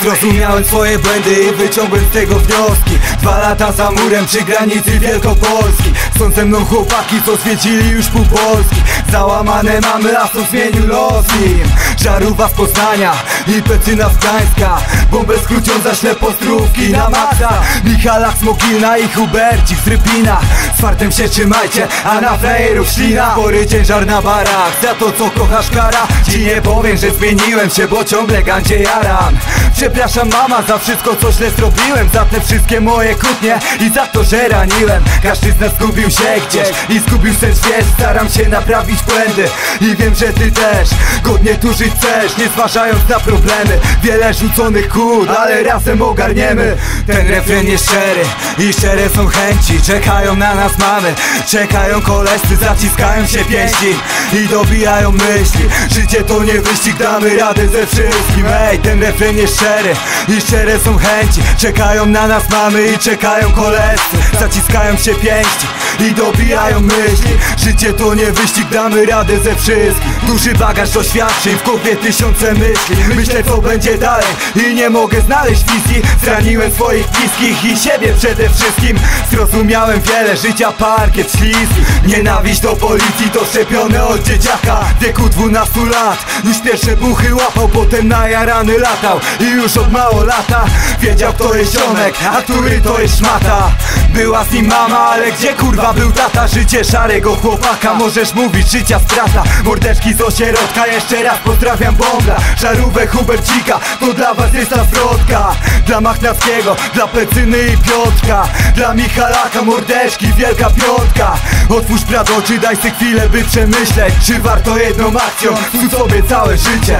Zrozumiałem swoje błędy i wyciągłem z tego wnioski. Dwa lata za murem przy granicy Wielkopolski. Są ze mną chłopaki, co zwiedzili już pół Polski. Załamane mamy, a są zmienił los im Żarówa z Poznania i Pecyna z Bombę skrócią za ślepostrówki na maksa. Michalak z Mogilna i Hubercik z Rypina Z fartem się trzymajcie, a na frajerów ślina. Spory ciężar na barach, za to co kochasz kara. Ci nie powiem, że zmieniłem się, bo ciągle gandzie jaram. Przepraszam mama za wszystko co źle zrobiłem. Za te wszystkie moje kłótnie i za to, że raniłem. Każdy z nas zgubił się gdzieś i zgubił sens wiesz. Staram się naprawić błędy i wiem, że ty też Godnie tu żyć chcesz, nie zważając na problemy Wiele rzuconych kłód, ale razem ogarniemy. Ten refren jest szczery i szczere są chęci. Czekają na nas mamy, czekają koleżcy Zaciskają się pięści i dobijają myśli. Życie to nie wyścig, damy radę ze wszystkim. Ej, ten refren jest szczery i szczere są chęci. Czekają na nas mamy i czekają koledzy Zaciskają się pięści i dobijają myśli. Życie to nie wyścig, damy radę ze wszystkim. Duży bagaż doświadczeń, w głowie tysiące myśli. Myślę co będzie dalej i nie mogę znaleźć wizji. Zraniłem swoich bliskich i siebie przede wszystkim. Zrozumiałem wiele życia, parkiet, śliski Nienawiść do policji to szczepione od dzieciaka. W wieku 12 lat już pierwsze buchy łapał Potem najarany latał i już od mało lata. Wiedział kto jest ziomek, a który to jest szmata Była z nim mama, ale gdzie kurwa był tata? Życie szarego chłopaka, możesz mówić życia strata. Mordeczki z ośrodka, jeszcze raz pozdrawiam Bąbla. Żarówek Hubercika, to dla was jest ta zwrotka Dla Machnackiego, dla Pecyny i Piotrka Dla Michalaka, mordeczki, wielka piątka. Otwórz brat oczy, daj sobie chwilę by przemyśleć Czy warto jedną akcją, tu sobie całe życie